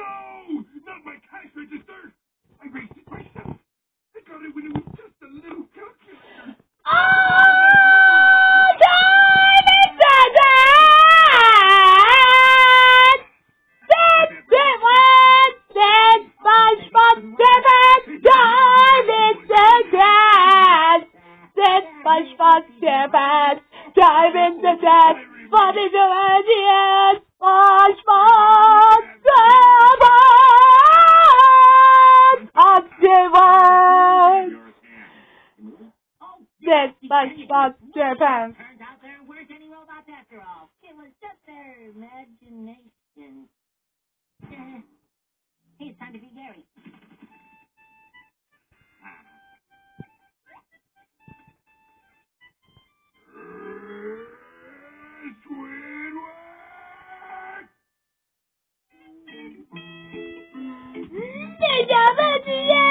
no! Not my cash register! I raised it myself. I got it when it was just a little calculator. Oh, Diamond Dad! Seven Diamond Diamond Dad! Funny to Indian! That's SpongeBob Seven! Turns out there weren't any robots after all. It was just their imagination. Uh, hey, it's time to be Gary. Squidward! C'est la